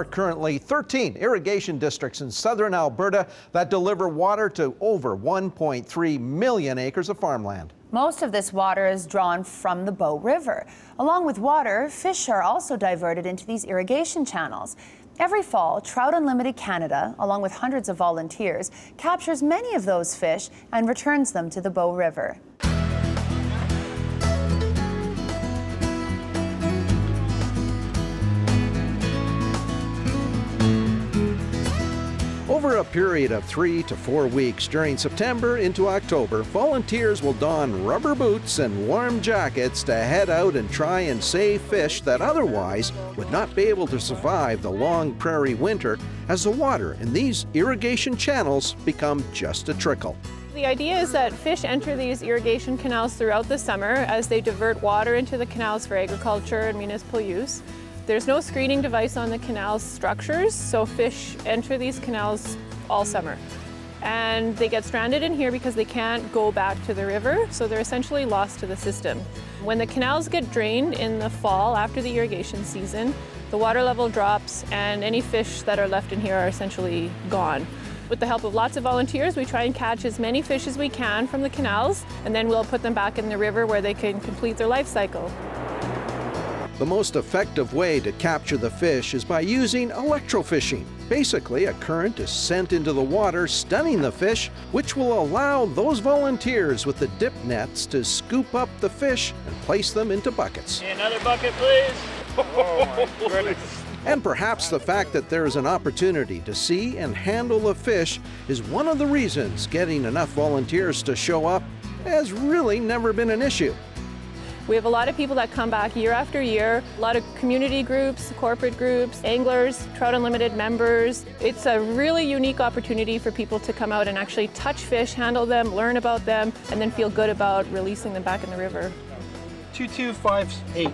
are currently 13 irrigation districts in southern Alberta that deliver water to over 1.3 million acres of farmland. Most of this water is drawn from the Bow River. Along with water, fish are also diverted into these irrigation channels. Every fall, Trout Unlimited Canada, along with hundreds of volunteers, captures many of those fish and returns them to the Bow River. Over a period of three to four weeks during September into October, volunteers will don rubber boots and warm jackets to head out and try and save fish that otherwise would not be able to survive the long prairie winter as the water in these irrigation channels become just a trickle. The idea is that fish enter these irrigation canals throughout the summer as they divert water into the canals for agriculture and municipal use. There's no screening device on the canal structures, so fish enter these canals all summer. And they get stranded in here because they can't go back to the river, so they're essentially lost to the system. When the canals get drained in the fall after the irrigation season, the water level drops and any fish that are left in here are essentially gone. With the help of lots of volunteers, we try and catch as many fish as we can from the canals, and then we'll put them back in the river where they can complete their life cycle. The most effective way to capture the fish is by using electrofishing. Basically, a current is sent into the water, stunning the fish, which will allow those volunteers with the dip nets to scoop up the fish and place them into buckets. Another bucket, please. Oh my. And perhaps the fact that there is an opportunity to see and handle the fish is one of the reasons getting enough volunteers to show up has really never been an issue. We have a lot of people that come back year after year, a lot of community groups, corporate groups, anglers, Trout Unlimited members. It's a really unique opportunity for people to come out and actually touch fish, handle them, learn about them, and then feel good about releasing them back in the river. 2258.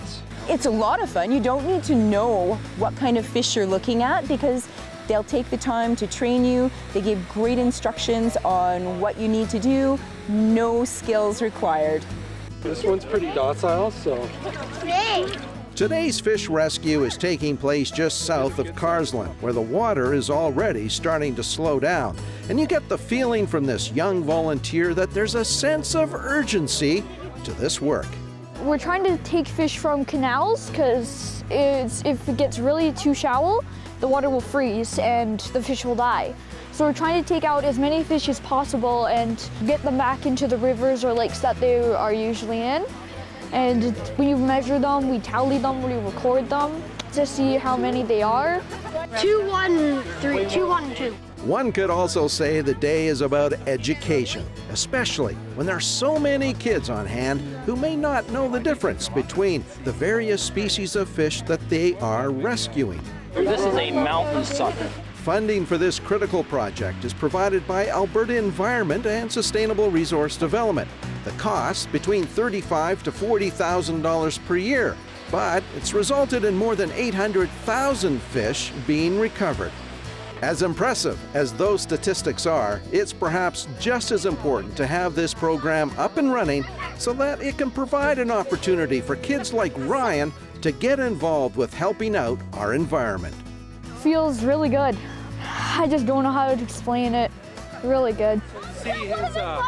It's a lot of fun. You don't need to know what kind of fish you're looking at because they'll take the time to train you. They give great instructions on what you need to do. No skills required. This one's pretty docile, so. Today's fish rescue is taking place just south of Carsland, where the water is already starting to slow down. And you get the feeling from this young volunteer that there's a sense of urgency to this work. We're trying to take fish from canals because if it gets really too shallow, the water will freeze and the fish will die. So we're trying to take out as many fish as possible and get them back into the rivers or lakes that they are usually in. And when you measure them, we tally them, we record them to see how many they are. Two, one, three, two, one, two. One could also say the day is about education, especially when there are so many kids on hand who may not know the difference between the various species of fish that they are rescuing. This is a mountain sucker. Funding for this critical project is provided by Alberta Environment and Sustainable Resource Development. The cost between $35 to $40,000 per year, but it's resulted in more than 800,000 fish being recovered. As impressive as those statistics are, it's perhaps just as important to have this program up and running so that it can provide an opportunity for kids like Ryan to get involved with helping out our environment. Feels really good. I just don't know how to explain it. Really good. See his, uh,